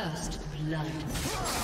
First blood.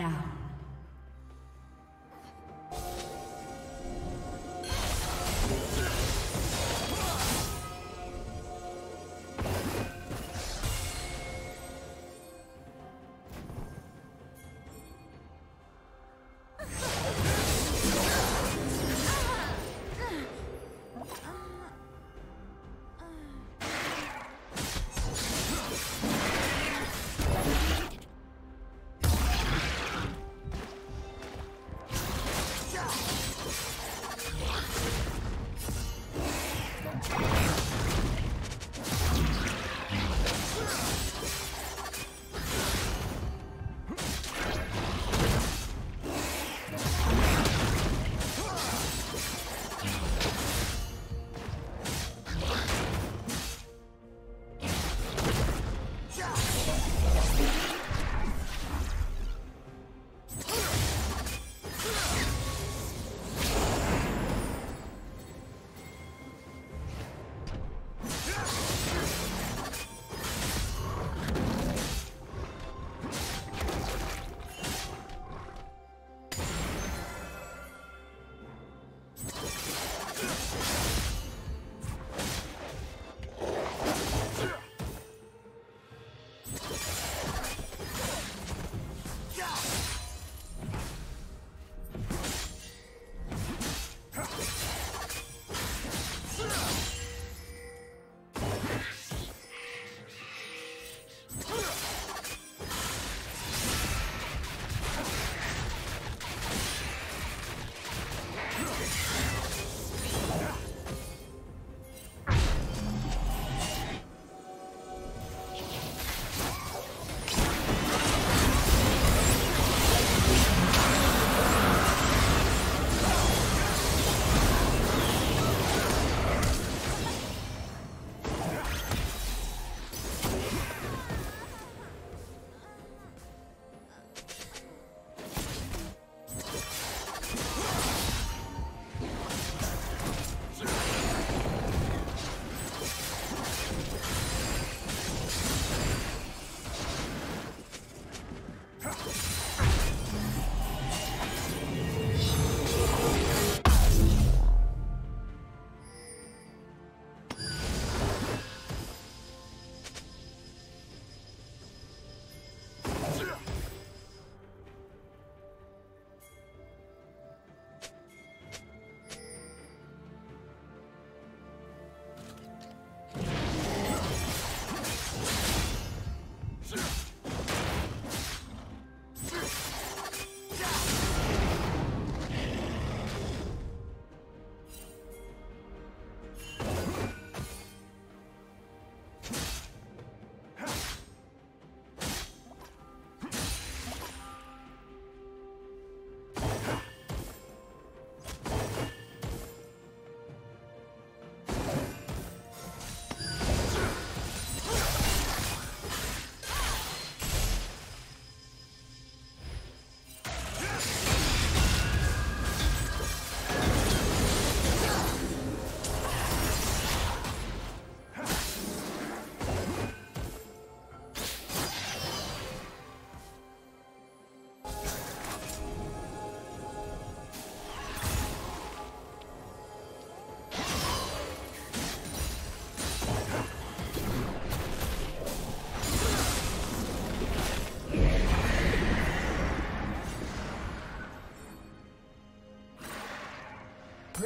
Down.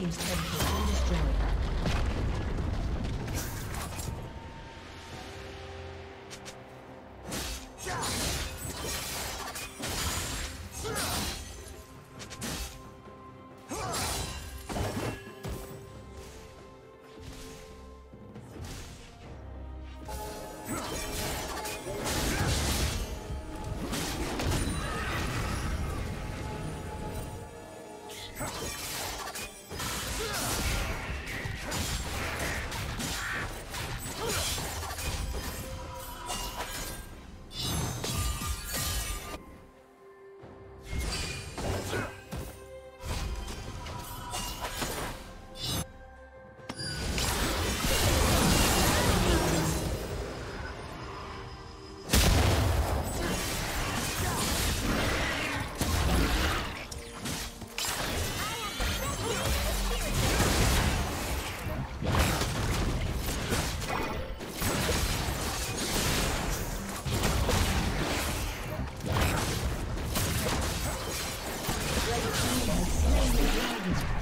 Team's turret has been destroyed. Thank you.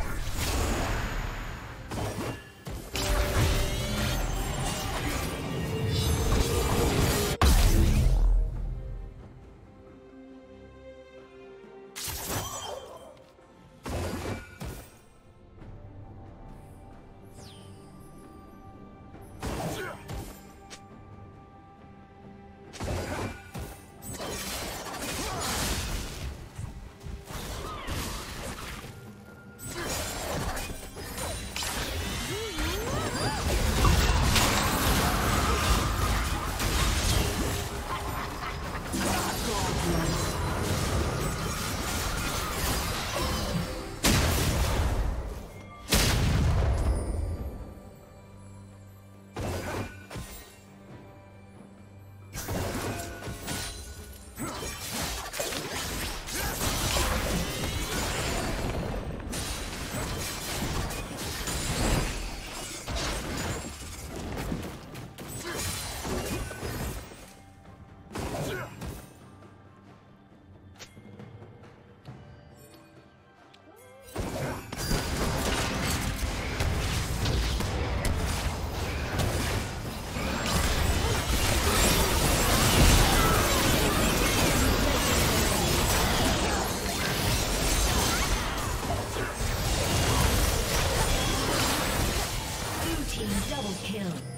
Kill.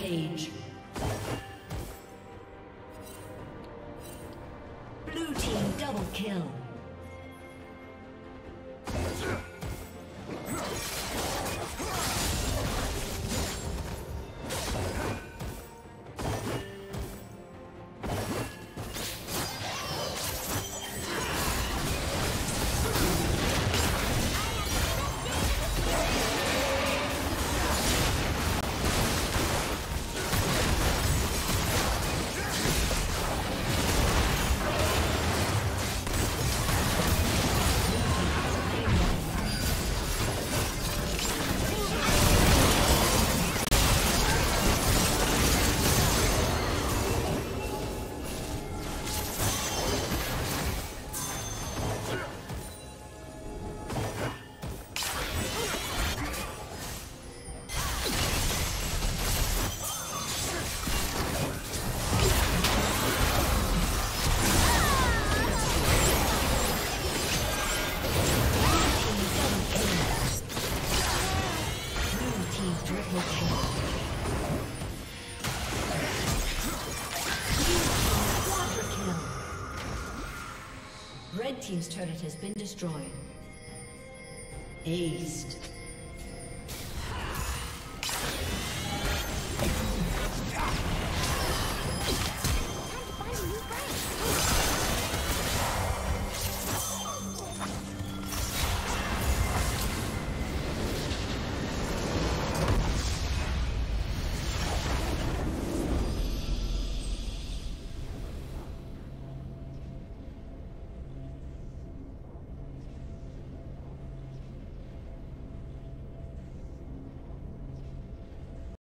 Rampage. Red Team's turret has been destroyed. Aced.